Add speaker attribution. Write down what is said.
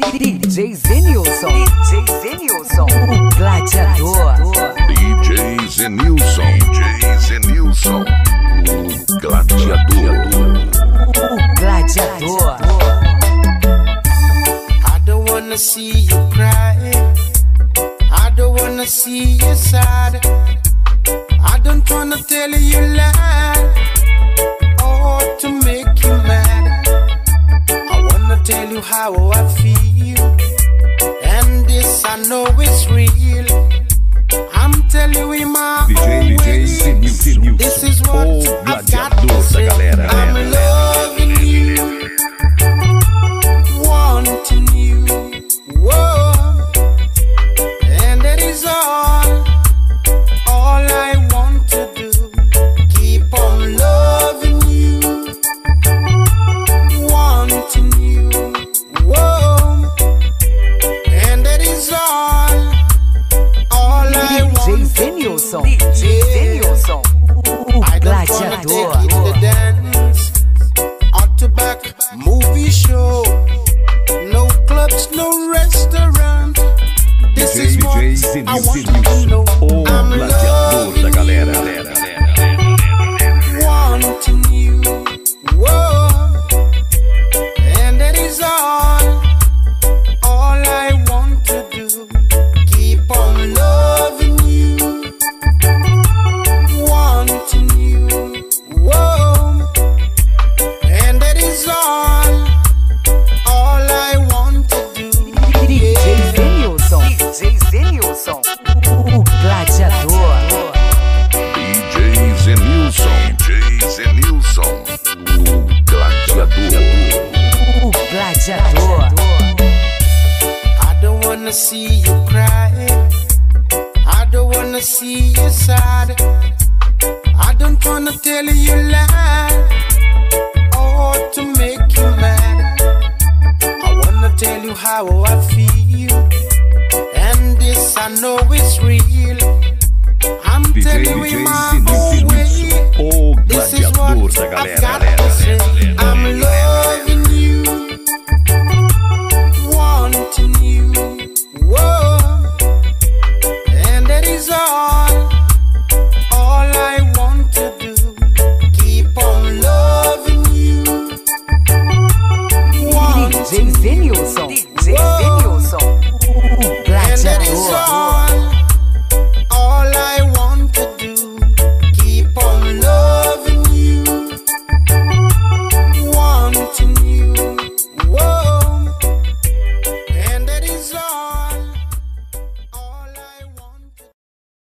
Speaker 1: DJ Zenilson, DJ Zenilson, o gladiador.
Speaker 2: DJ Zenilson, DJ Zenilson, o gladiador.
Speaker 1: O gladiador.
Speaker 3: I don't wanna see you cry. I don't wanna see you sad. I don't wanna tell you lie or to make you mad. I wanna tell you how I feel, and this I know it's real. I'm telling you my
Speaker 2: DJ, DJ
Speaker 3: ways.
Speaker 2: Zenilson,
Speaker 3: This is what oh,
Speaker 2: o
Speaker 3: I've do.
Speaker 1: Zenilson, DJ Zenilson, o
Speaker 3: I don't wanna take you to
Speaker 1: gladiador.
Speaker 3: the dance or to back movie show. No clubs, no restaurant. This
Speaker 2: DJ,
Speaker 3: is what
Speaker 2: DJ
Speaker 3: I want
Speaker 2: Zenilson, o gladiador.
Speaker 1: O gladiador.
Speaker 3: I don't wanna see you cry. I don't wanna see you sad. I don't wanna tell you lie or oh, to make you mad. I wanna tell you how I feel, and this I know it's real. I'm
Speaker 2: DJ,
Speaker 3: telling you
Speaker 2: DJ
Speaker 3: my
Speaker 2: galera.